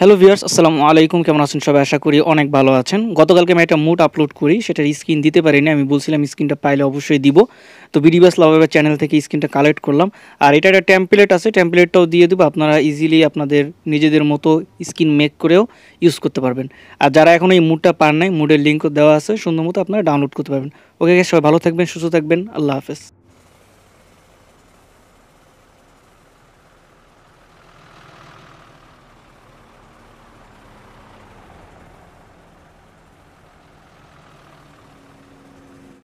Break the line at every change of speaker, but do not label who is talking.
Hello viewers আসসালামু আলাইকুম। কেমন আছেন সবাই? আশা করি অনেক ভালো আছেন। গতকালকে আমি একটা মুড আপলোড করি, সেটার স্ক্রিন দিতে পারিনি। আমি বলছিলাম স্ক্রিনটা পাইলে অবশ্যই দিব। তো বিডিবাস লাভাবের চ্যানেল থেকে স্ক্রিনটা কালেক্ট করলাম। আর এটা একটা ট্যাম্পলেট আছে টেমপ্লেটটাও দিয়ে দেবো। আপনারা ইজিলি আপনাদের নিজেদের মতো স্ক্রিন মেক করেও ইউজ করতে পারবেন। আর যারা এখন এই মুডটা পান নাই মুডের লিঙ্কও দেওয়া আছে, সুন্দর মতো আপনারা ডাউনলোড করতে পারবেন। ওকে সবাই ভালো থাকবেন, সুস্থ থাকবেন। আল্লাহ হাফেজ।